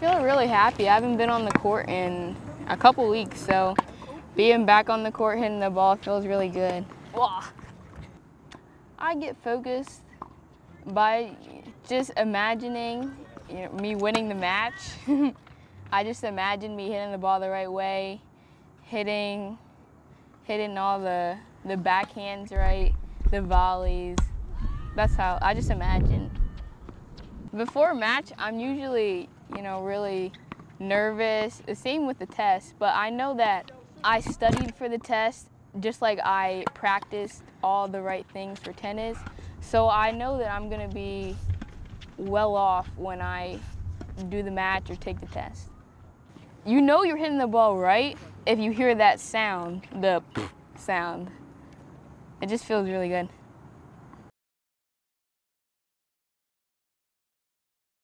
feeling really happy. I haven't been on the court in a couple weeks, so being back on the court hitting the ball feels really good. I get focused by just imagining you know, me winning the match. I just imagine me hitting the ball the right way, hitting, hitting all the the backhands right, the volleys. That's how I just imagine. Before a match, I'm usually, you know, really nervous. The same with the test, but I know that I studied for the test just like I practiced all the right things for tennis. So I know that I'm gonna be well off when I do the match or take the test. You know you're hitting the ball right if you hear that sound, the sound. It just feels really good.